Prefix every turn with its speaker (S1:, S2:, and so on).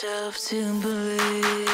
S1: myself to believe.